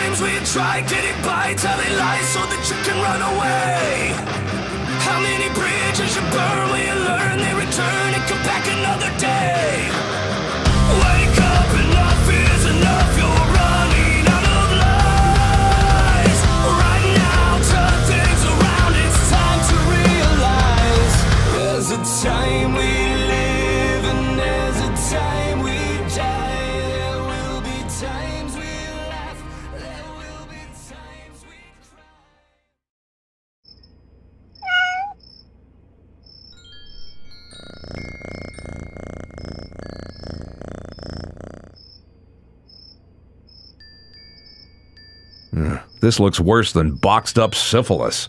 times we tried getting by, telling lies so that you can run away? How many bridges you burn when you learn they return and come back another day? This looks worse than boxed up syphilis.